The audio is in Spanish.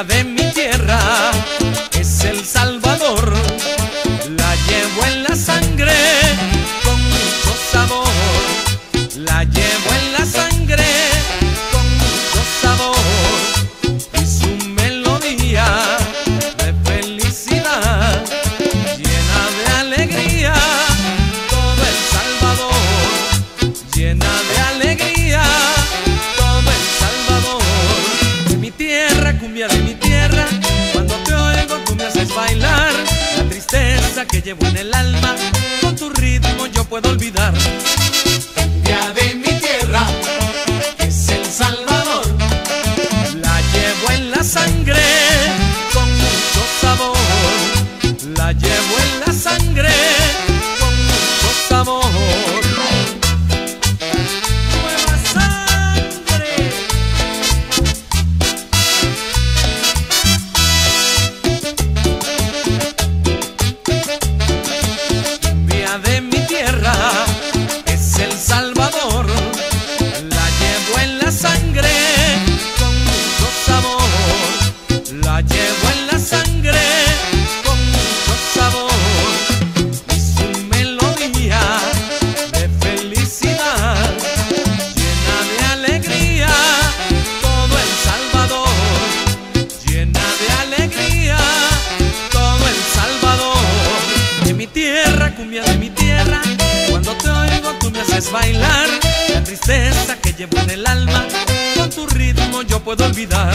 de mi tierra es El Salvador. La llevo en la sangre con mucho sabor. La llevo en la sangre con mucho sabor. Y su melodía de felicidad llena de alegría todo El Salvador. Llena de que llevo en el alma, con tu ritmo yo puedo olvidar. Mi tierra, cumbia de mi tierra, cuando te oigo tú me haces bailar. La tristeza que llevo en el alma, con tu ritmo yo puedo olvidar.